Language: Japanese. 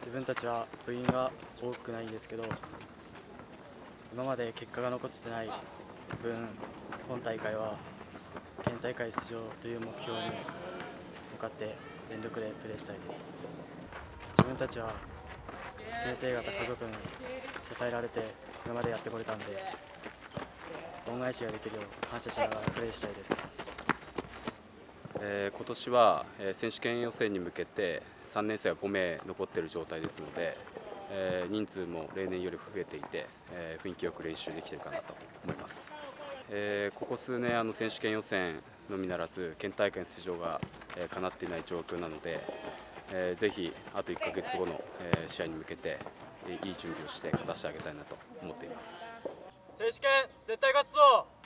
自分たちは部員が多くないんですけど今まで結果が残せてない分今大会は県大会出場という目標に向かって全力でプレーしたいです。自分たちは先生方家族に支えられて今までやってこれたんで恩返しができるよう感謝しながらプレーしたいです。えー今年は、え選手権予選に向けて3年生が5名残っている状態ですので、えー人数も例年より増えていて、えー雰囲気よく練習できているかなと思います、えーここ数年あの選手権予選のみならず県大会の出場が、えー叶っていない状況なので、えーぜひあと1ヶ月後の、えー試合に向けて、えーいい準備をして勝たせてあげたいなと思っています。選手権絶対勝つぞ！